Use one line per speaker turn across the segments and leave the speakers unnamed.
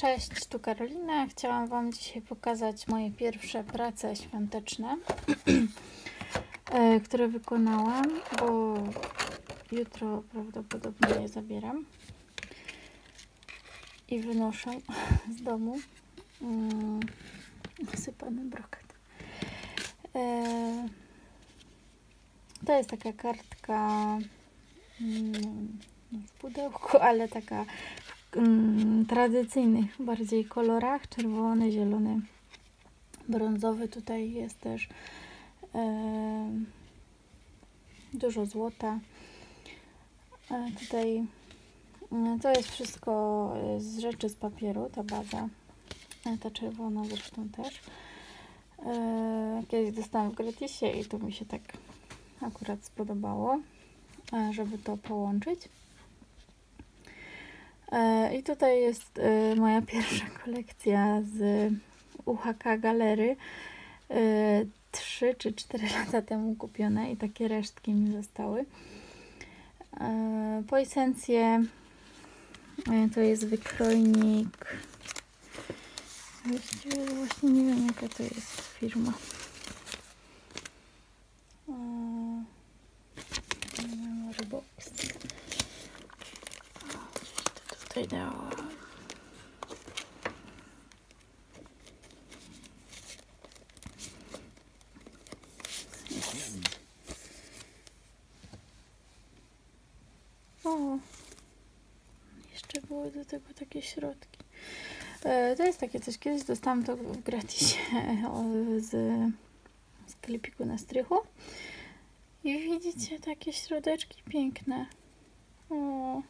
Cześć, tu Karolina. Chciałam Wam dzisiaj pokazać moje pierwsze prace świąteczne, e, które wykonałam, bo jutro prawdopodobnie je zabieram i wynoszę z domu. Mm, Sypany brokat. E, to jest taka kartka mm, w pudełku, ale taka mm, tradycyjnych bardziej kolorach. Czerwony, zielony, brązowy. Tutaj jest też e, dużo złota. E, tutaj e, to jest wszystko z rzeczy z papieru, ta baza. E, ta czerwona zresztą też. E, kiedyś dostałam w gratisie i to mi się tak akurat spodobało, e, żeby to połączyć. E, I tutaj jest e, moja pierwsza kolekcja z UHK Galery. 3 czy 4 lata temu kupione i takie resztki mi zostały. Po esencję to jest wykrojnik. Właściwie właśnie nie wiem jaka to jest firma. O, jeszcze były do tego takie środki. E, to jest takie coś, kiedyś dostałam to w gratisie z sklepiku na strychu. I widzicie takie środeczki piękne. O.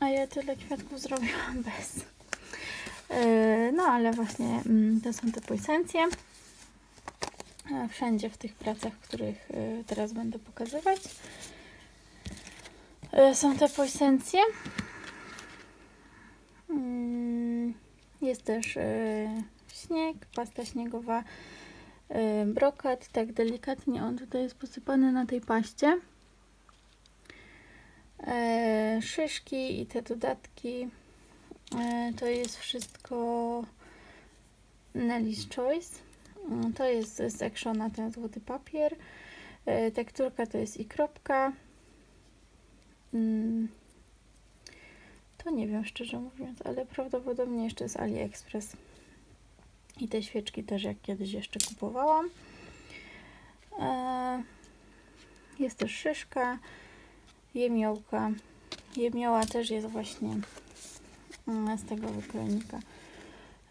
A ja tyle kwiatków zrobiłam bez. Yy, no ale właśnie mm, to są te poesencje. E, wszędzie w tych pracach, których e, teraz będę pokazywać. E, są te poesencje. Mm, jest też śnieg, pasta śniegowa, brokat. Tak delikatnie on tutaj jest posypany na tej paście e, szyszki i te dodatki. E, to jest wszystko Nelly's Choice. E, to jest z Actiona ten złoty papier. E, tekturka to jest i kropka. Mm. To nie wiem szczerze mówiąc, ale prawdopodobnie jeszcze z AliExpress. I te świeczki też jak kiedyś jeszcze kupowałam. E, jest też szyszka jemiołka. Jemioła też jest właśnie mm, z tego wykrojnika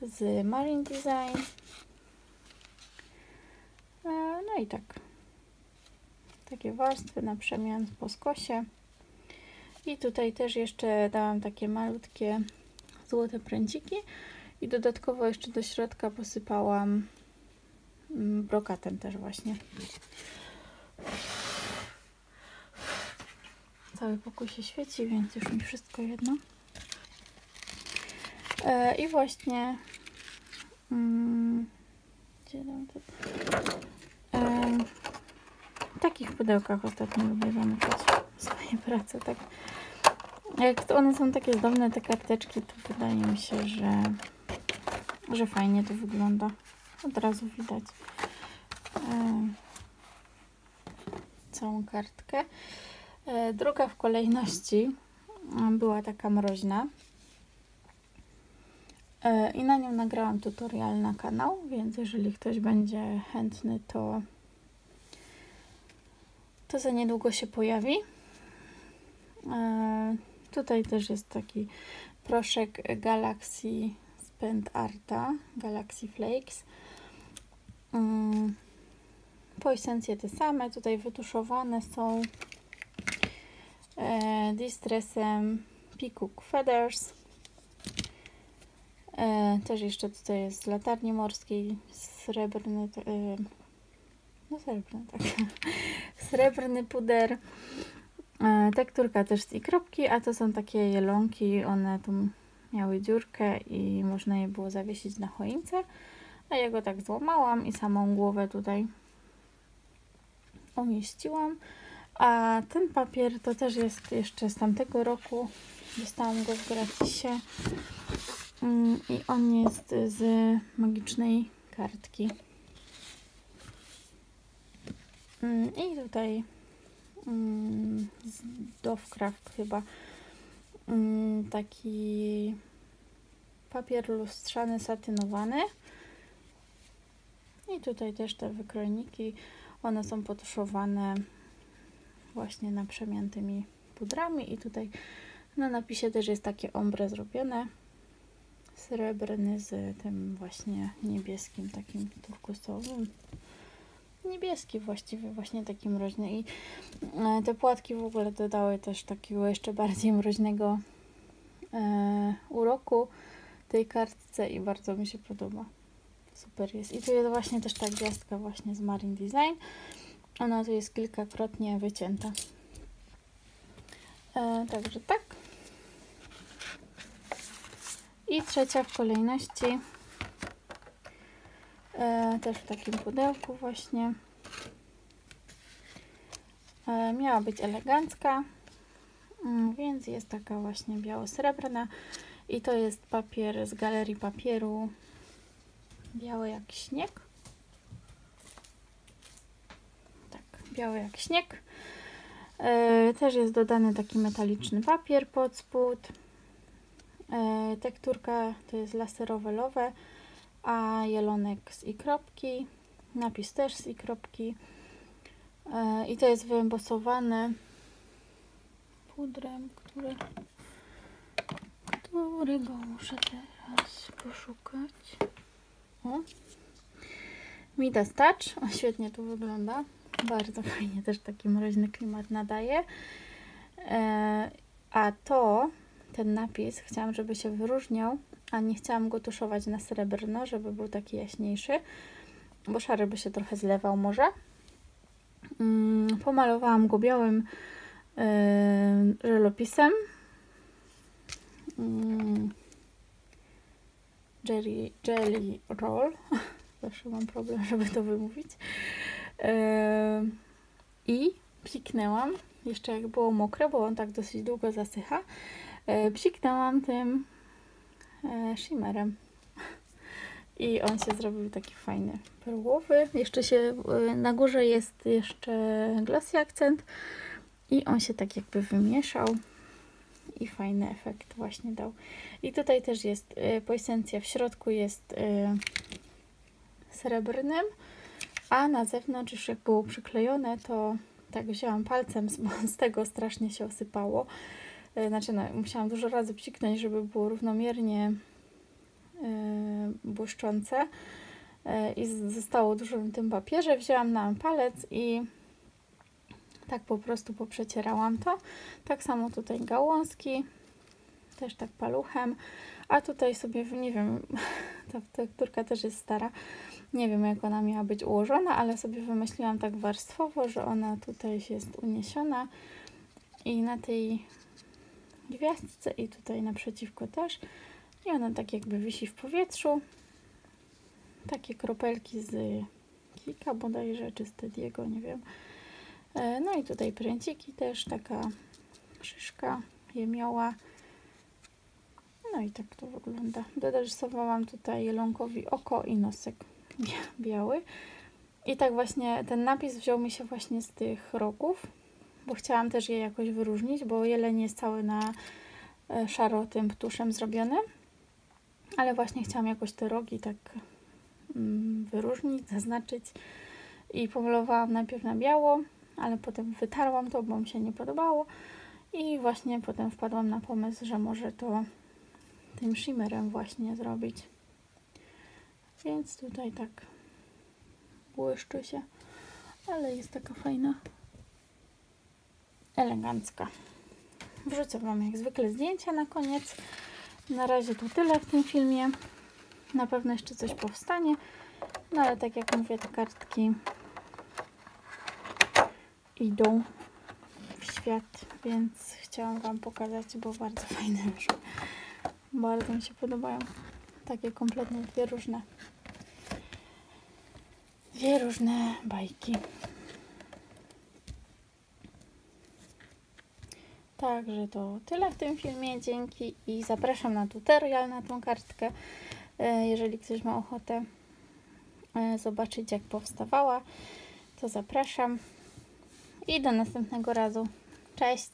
z Marine Design. E, no i tak. Takie warstwy na przemian po skosie. I tutaj też jeszcze dałam takie malutkie złote pręciki. I dodatkowo jeszcze do środka posypałam mm, brokatem też właśnie. Cały pokój się świeci, więc już mi wszystko jedno. E, I właśnie mm, gdzie to? E, w takich pudełkach ostatnio lubię zamykać swoje prace. Tak. Jak one są takie zdobne, te karteczki, to wydaje mi się, że, że fajnie to wygląda. Od razu widać e, całą kartkę. E, druga w kolejności była taka mroźna. E, I na nią nagrałam tutorial na kanał, więc jeżeli ktoś będzie chętny, to, to za niedługo się pojawi. E, tutaj też jest taki proszek Galaxy Spend Arta, Galaxy Flakes. Po esencje te same, tutaj wytuszowane są e, Distressem Peacock Feathers. E, też jeszcze tutaj jest z latarni morskiej srebrny, e, no srebrny, tak, srebrny puder. E, tekturka też z i kropki, a to są takie jelonki, one tu miały dziurkę i można je było zawiesić na choince. A ja go tak złamałam i samą głowę tutaj umieściłam. A ten papier to też jest jeszcze z tamtego roku. Dostałam go w gratisie. Mm, I on jest z magicznej kartki. Mm, I tutaj z Dovecraft chyba. Taki papier lustrzany satynowany. I tutaj też te wykrojniki, one są potuszowane właśnie naprzemiętymi pudrami. I tutaj na napisie też jest takie ombre zrobione. Srebrny z tym właśnie niebieskim, takim turkusowym niebieski właściwie, właśnie taki mroźny i e, te płatki w ogóle dodały też takiego jeszcze bardziej mroźnego e, uroku tej kartce i bardzo mi się podoba. Super jest. I tu jest właśnie też ta gwiazdka właśnie z Marine Design. Ona tu jest kilkakrotnie wycięta. E, także tak. I trzecia w kolejności. E, też w takim pudełku właśnie. E, miała być elegancka, mm, więc jest taka właśnie biało-srebrna. I to jest papier z galerii papieru biały jak śnieg. Tak, biały jak śnieg. E, też jest dodany taki metaliczny papier pod spód. E, tekturka to jest laserowe a jelonek z i kropki. Napis też z i kropki. E, I to jest wyembosowane pudrem, który, którego muszę teraz poszukać. O. Midas Touch. O, świetnie tu wygląda. Bardzo fajnie też taki mroźny klimat nadaje. E, a to, ten napis, chciałam, żeby się wyróżniał, a nie chciałam go tuszować na srebrno, żeby był taki jaśniejszy, bo szary by się trochę zlewał może. Mm, pomalowałam go białym yy, żelopisem. Yy jelly, jelly roll. Zawsze mam problem, żeby to wymówić. Yy, I psiknęłam, jeszcze jak było mokre, bo on tak dosyć długo zasycha, yy, psiknęłam tym shimmerem. I on się zrobił taki fajny, perłowy. Jeszcze się, na górze jest jeszcze glossy akcent i on się tak jakby wymieszał i fajny efekt właśnie dał. I tutaj też jest y, poesencja w środku jest srebrnym, a na zewnątrz już jak było przyklejone, to tak wzięłam palcem, z tego strasznie się osypało. Y, znaczy no, musiałam dużo razy psiknąć, żeby było równomiernie błyszczące i zostało dużo w tym papierze. Wzięłam na palec i tak po prostu poprzecierałam to. Tak samo tutaj gałązki, też tak paluchem. A tutaj sobie, nie wiem, ta tekturka też jest stara. Nie wiem, jak ona miała być ułożona, ale sobie wymyśliłam tak warstwowo, że ona tutaj jest uniesiona i na tej gwiazdce i tutaj naprzeciwko też. I ona tak jakby wisi w powietrzu. Takie kropelki z Kika bodajże, czy z Tediego, nie wiem. E, no i tutaj pręciki też, taka szyszka jemioła. No i tak to wygląda. Dorysowałam tutaj jelonkowi oko i nosek biały. I tak właśnie ten napis wziął mi się właśnie z tych rogów, bo chciałam też je jakoś wyróżnić, bo jeleń jest cały na e, szaro tym tuszem zrobiony. Ale właśnie chciałam jakoś te rogi tak mm, wyróżnić, zaznaczyć. I pomalowałam najpierw na biało, ale potem wytarłam to, bo mi się nie podobało i właśnie potem wpadłam na pomysł, że może to tym shimmerem właśnie zrobić. Więc tutaj tak błyszczy się, ale jest taka fajna, elegancka. Wrzucę Wam jak zwykle zdjęcia na koniec. Na razie to tyle w tym filmie. Na pewno jeszcze coś powstanie. No ale tak jak mówię, te kartki idą w świat, więc chciałam Wam pokazać, bo bardzo fajne wyszły. Bardzo mi się podobają. Takie kompletnie dwie różne dwie różne bajki. Także to tyle w tym filmie. Dzięki i zapraszam na tutorial na tą kartkę, e, jeżeli ktoś ma ochotę e, zobaczyć jak powstawała, to zapraszam i do następnego razu. Cześć!